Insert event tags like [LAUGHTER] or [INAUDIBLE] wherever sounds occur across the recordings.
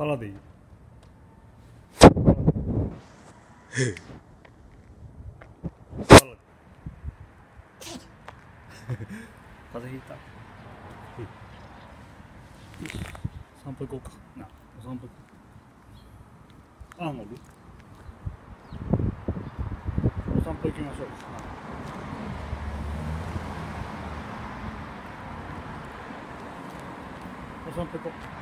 パラでいい。パラで風邪ひいた？散歩行こうか。なお散歩行こう。あ乗る。お散歩行きましょう。お散歩行こう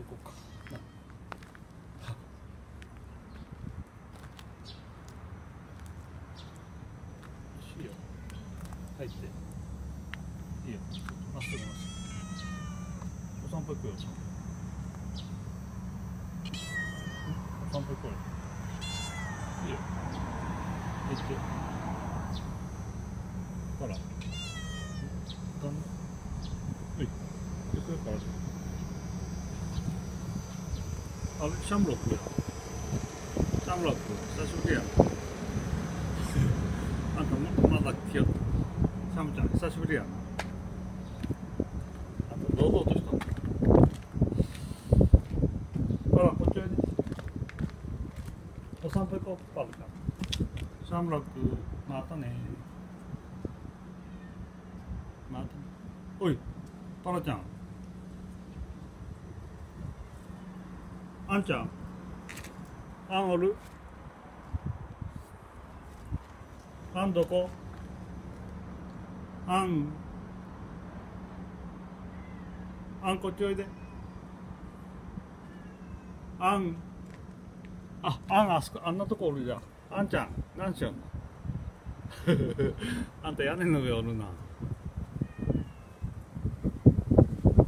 よしお散歩行こうかいいよ入って。いいよまっすぐまっすぐお散歩行くよお散歩行こうよいいよ行って。ほらだんうい行くよからあれシャムロックや。シャムロック久しぶりや。あんたままだ来よシャムちゃん久しぶりやな。あんた堂々としたの。ほらこっちおいでお散歩行こうパルちゃんシャムロックまたね。またねおいパラちゃん。んちゃん。あんおる。あんどこ？あん。あんこっちおいで。あん。ああんあそこあんなとこおるじゃん。あんちゃん何しよんの？[LAUGHS] あんた屋根の上おるな。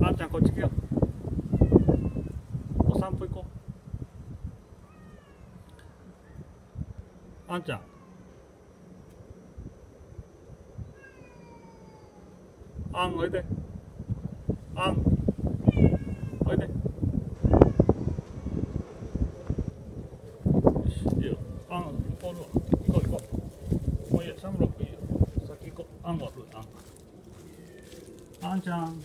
あんちゃんこっち来よお散歩行こう。あんちゃん。あんおいであんおいでよしいいよ。あんおるわ行こう行こう。もういいよサムロックいいよ。先行こう。あんおるあんあんちゃん。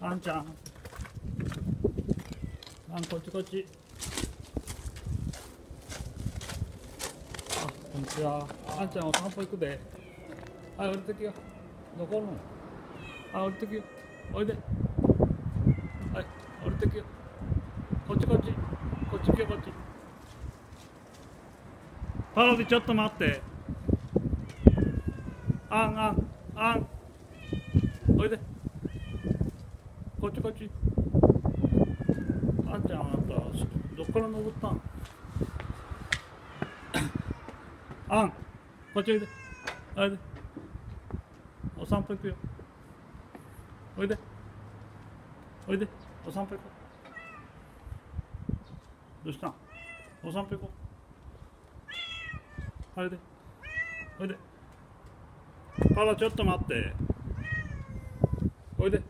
あんちゃん。あんこっちこっち。あこんにちはあんちゃんお散歩行くで。はい降りてきよ。どこおるの？あ降りてきよ。おいで。はい降りてきよ。こっちこっち。こっち来よこっち。パロディちょっと待って。あんあん。あん。おいで。こっちこっち。あんちゃんあなたどっから登ったん？あんこっちおいで。おいで。お散歩行くよ。おいで。おいで。お散歩行こう。どうした？んお散歩行こう。おいで。おいで。パラちょっと待って。おいで。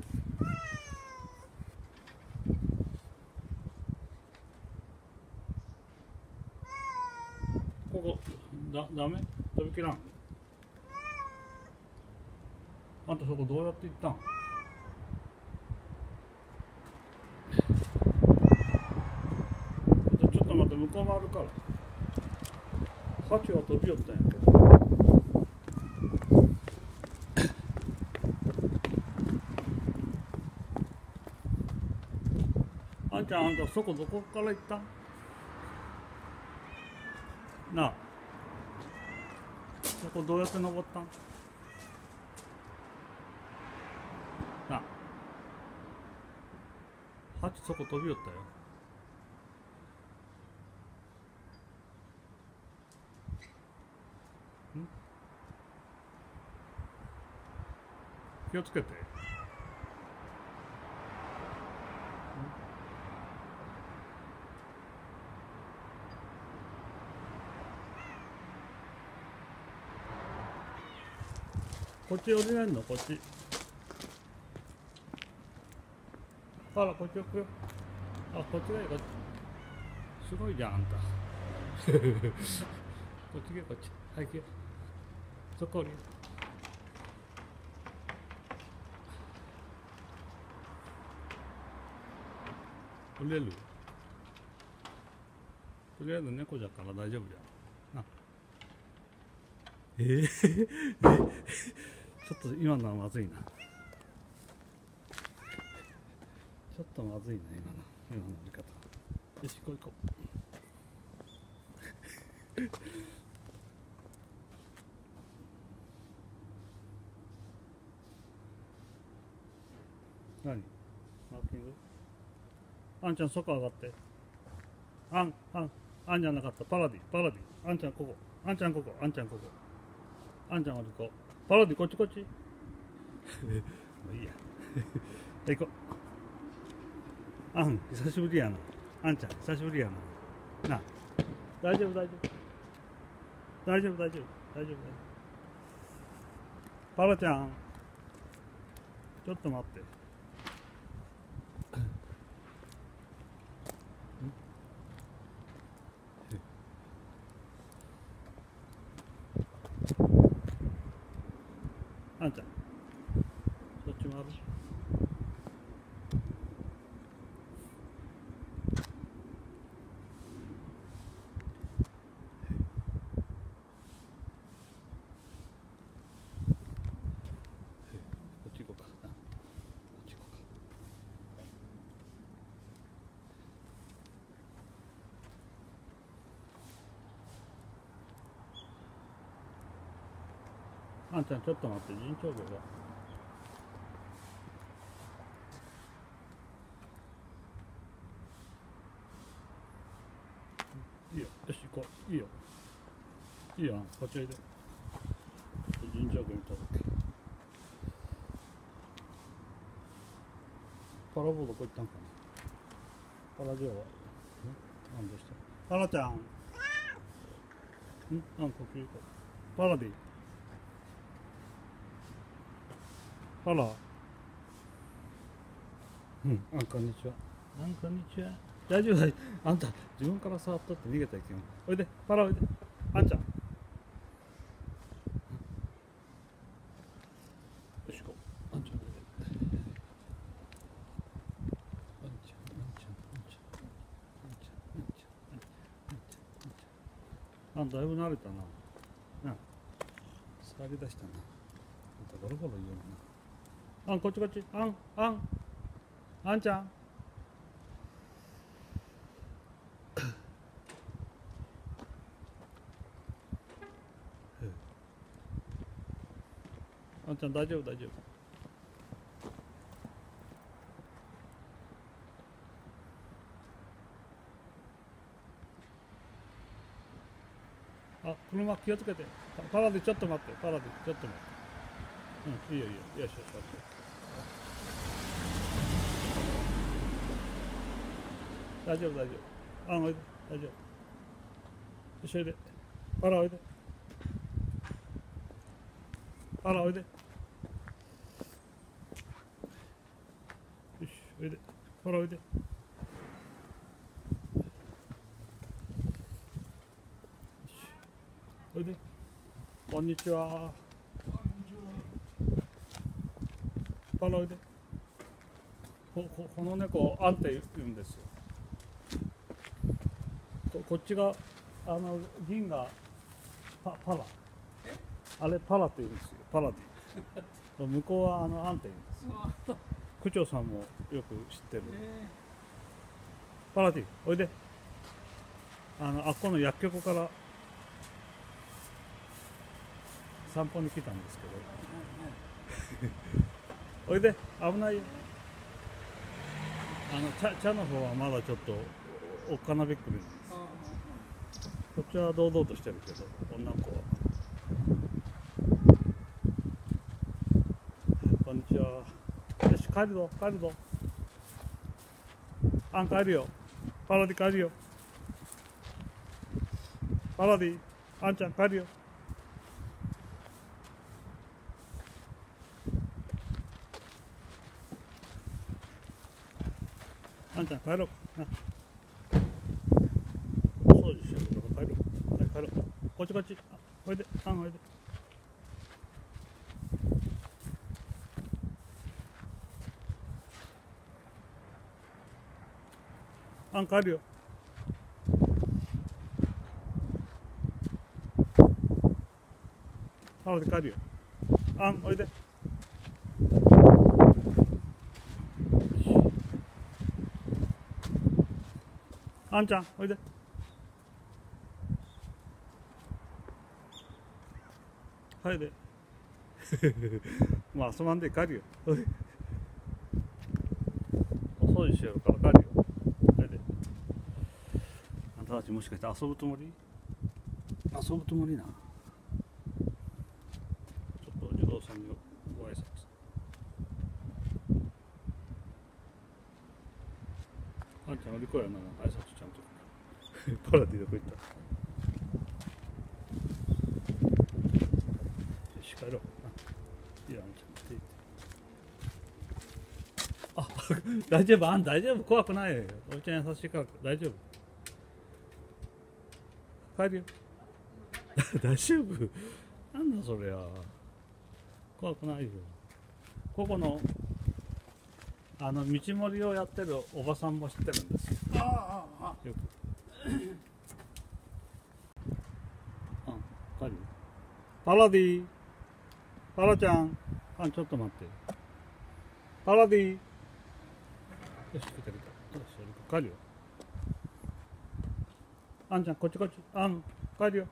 ここ。だダメ？飛び切らん？あんたそこどうやって行ったん？ちょっと待って向こうもあるから。ハチは飛び寄ったんやけど。あんちゃんあんたそこどこから行ったん？なあ。こどうやって登ったん？あ。ハチそこ飛びよったよ。ん？気をつけて。こっち降りないの？こっち。あらこっち置くよあこっちだよこっち。すごいじゃんあんた。[LAUGHS] こっち行けこっち。はい行け。そこ降り降れる？とりあえず猫じゃから大丈夫じゃん。な。えー、[LAUGHS] ちょっと今のはまずいな。ちょっとまずいな今の。今のやり方。よし行こう行こう。[LAUGHS] 何？マーキング？あんちゃんそこ上がって。あんあんあんじゃなかった。パラディパラディ。あんちゃんここ。あんちゃんここ。あんちゃんここ。あんちゃんはここパラディこっちこっち。[LAUGHS] もういいや。[LAUGHS] 行こう。あん久しぶりやな。あんちゃん久しぶりやな。なあ。大丈夫大丈夫。大丈夫大丈夫。大丈夫パラちゃん。ちょっと待ってあんちゃんそっちもあるこっち行こうかなこっち行こうかあんちゃんちょっと待って陣長部がいいよよし行こう。いいよ。いいよ。こっちおいで陣長部に届けパラボードどこ行ったんかな。パラジオは。んなんどうした。パラちゃん。ん？あんこっち行こうパラでいいあら。うん、あ、こんにちは。あん、こんにちは。大丈夫だい。あんた、自分から触ったって逃げたけん。おいで、パラおいで。あんちゃん。よしこ。あんちゃん。あんだいぶ慣れたな。なあ。触り出したな。あんたゴロゴロ言うのな。あんこっちこっち。あんあん。あんちゃん。あんちゃん大丈夫大丈夫。あ車気をつけて。パパラでちょっと待ってパラでちょっと待って。うんいいよいいよよしよしよし大丈夫大丈夫あおいで大丈夫よしおいでパラおいでパラおいでよしおいでパラおいでよしおいでこんにちは パラおいで。こここの猫あんって言うんですよ。ここっちがあの銀がパパラ。あれパラって言うんですよ。パラディ向こうはあのアンって言うんです区長さんもよく知ってる。パラディおいで。あのあっこの薬局から散歩に来たんですけどおいで危ないよ。あの茶茶の方はまだちょっとおっかなびっくりなんです。こっちは堂々としてるけど女の子は。こんにちは。よし帰るぞ帰るぞ。あん帰るよ。パラディ帰るよ。パラディあんちゃん帰るよあんちゃん帰ろう。な。お掃除しよ帰ろう。はい帰ろう。こっちこっち。あおいであんおいで。あん帰るよ。あおいで帰るよ。あんおいで。あんちゃんおいで。はいで。[LAUGHS] まあ遊ばんで帰るよ。お掃除しよるから帰るよ。はいで。あんたたちもしかして遊ぶつもり？遊ぶつもりな。ちょっと児童さんにご挨拶。あんちゃんお利口やな挨拶 [LAUGHS] パラディどこ行ったよし帰ろうあいやんちゃんあ大丈夫あん大丈夫怖くないよおいちゃん優しいから大丈夫帰るよ大丈夫なんだ。それは怖くないよここのあの道盛りをやってるおばさんも知ってるんですよああああよく。あ帰る？よパラディ。パラちゃん。あちょっと待って。パラディ。よし来た来た。よし帰るよ。あんちゃんこっちこっち。あん帰るよ。